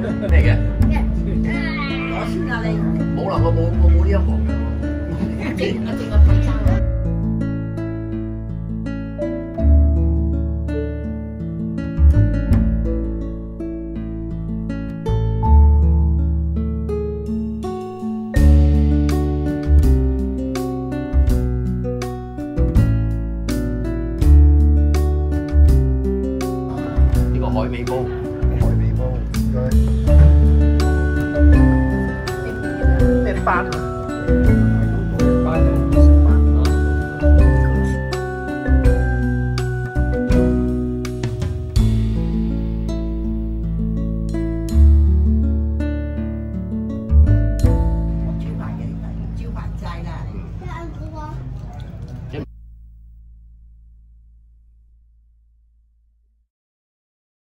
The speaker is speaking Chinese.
咩嘅？攞先啊你！冇啦，我冇我冇呢一行嘅整我整個皮衫啊！呢個海味煲，該。咩斑啊？